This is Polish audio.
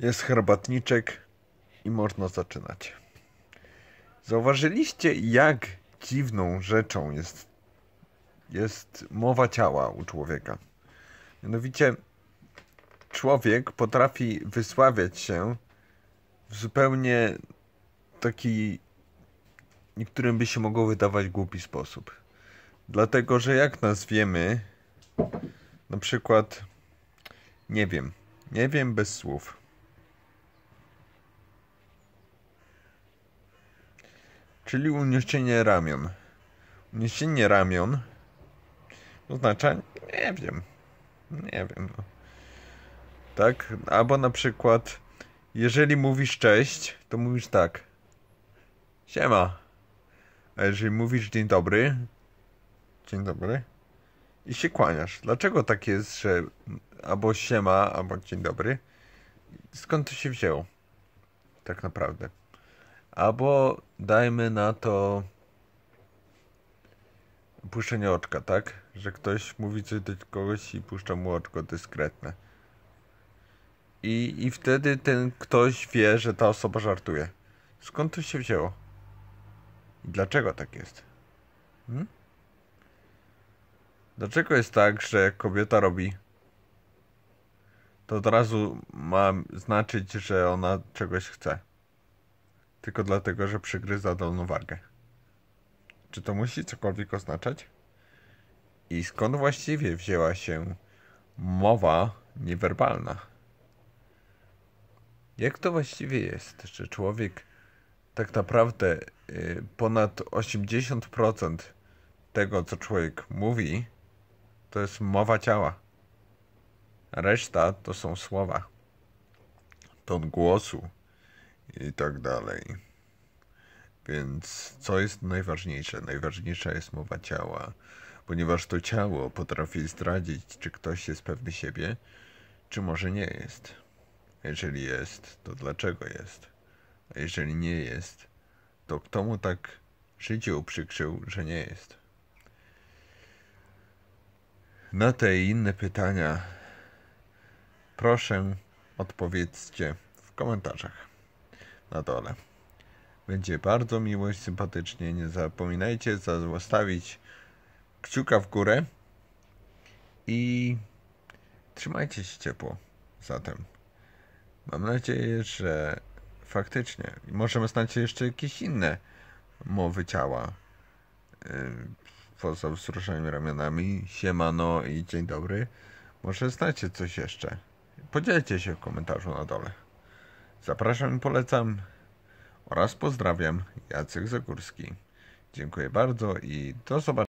Jest herbatniczek i można zaczynać. Zauważyliście, jak dziwną rzeczą jest, jest mowa ciała u człowieka? Mianowicie, człowiek potrafi wysławiać się w zupełnie taki, niektórym by się mogło wydawać głupi sposób. Dlatego, że jak nazwiemy, na przykład, nie wiem, nie wiem bez słów. Czyli uniesienie ramion. Uniesienie ramion oznacza, nie wiem, nie wiem. No. Tak? Albo na przykład, jeżeli mówisz cześć, to mówisz tak. Siema. A jeżeli mówisz dzień dobry, dzień dobry, i się kłaniasz. Dlaczego tak jest, że albo siema, albo dzień dobry? Skąd to się wzięło? Tak naprawdę. Albo dajmy na to puszczenie oczka, tak? Że ktoś mówi coś do kogoś i puszcza mu oczko dyskretne. I, I wtedy ten ktoś wie, że ta osoba żartuje. Skąd to się wzięło? I dlaczego tak jest? Hmm? Dlaczego jest tak, że jak kobieta robi, to od razu ma znaczyć, że ona czegoś chce? Tylko dlatego, że przygryza dolną wargę. Czy to musi cokolwiek oznaczać? I skąd właściwie wzięła się mowa niewerbalna? Jak to właściwie jest, że człowiek tak naprawdę y, ponad 80% tego, co człowiek mówi, to jest mowa ciała. Reszta to są słowa, ton głosu i tak dalej. Więc co jest najważniejsze? Najważniejsza jest mowa ciała, ponieważ to ciało potrafi zdradzić, czy ktoś jest pewny siebie, czy może nie jest. Jeżeli jest, to dlaczego jest? A jeżeli nie jest, to kto mu tak życie uprzykrzył, że nie jest? Na te i inne pytania proszę odpowiedzcie w komentarzach na dole. Będzie bardzo miło i sympatycznie. Nie zapominajcie zostawić kciuka w górę i trzymajcie się ciepło. Zatem mam nadzieję, że faktycznie możemy znać jeszcze jakieś inne mowy ciała. Yy, poza wzruszaniem ramionami, siemano i dzień dobry. Może znacie coś jeszcze. Podzielcie się w komentarzu na dole. Zapraszam i polecam oraz pozdrawiam Jacek Zagórski. Dziękuję bardzo i do zobaczenia.